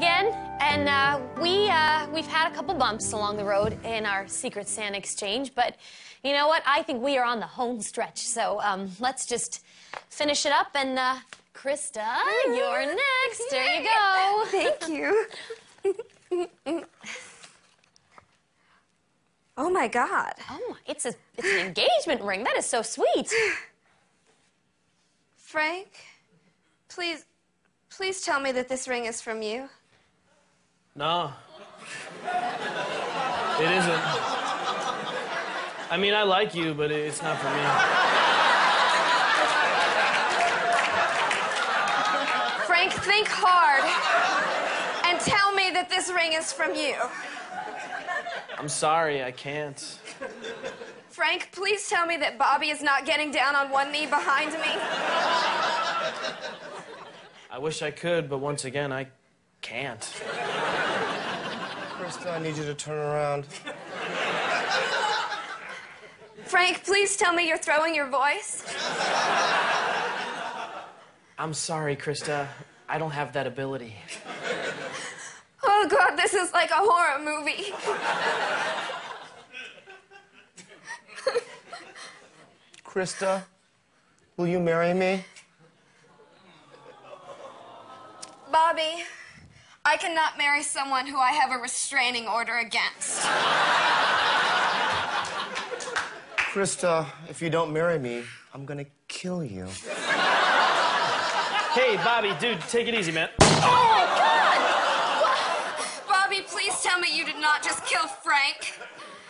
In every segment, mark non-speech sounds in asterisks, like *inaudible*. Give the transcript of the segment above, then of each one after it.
again, and uh, we uh, we've had a couple bumps along the road in our Secret Santa exchange, but you know what? I think we are on the home stretch. So um, let's just finish it up. And uh, Krista, you're next. There you go. *laughs* Thank you. oh my God. Oh! It's a it's an engagement ring. That is so sweet. Frank, please, please tell me that this ring is from you. No. It isn't. I mean, I like you, but it's not for me. Frank, think hard and tell me that this ring is from you. I'm sorry, I can't. Frank, please tell me that Bobby is not getting down on one knee behind me. I wish I could, but once again, I can't. Krista, I need you to turn around. Frank, please tell me you're throwing your voice. I'm sorry, Krista. I don't have that ability. Oh God, this is like a horror movie. Krista, will you marry me? Bobby, I cannot marry someone who I have a restraining order against. Krista, if you don't marry me, I'm gonna kill you. Hey, Bobby, dude, take it easy, man. Oh my God! Bobby, please tell me you did not just kill Frank.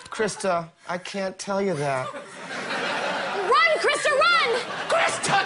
Krista, I can't tell you that. run, Krista, run! Krista,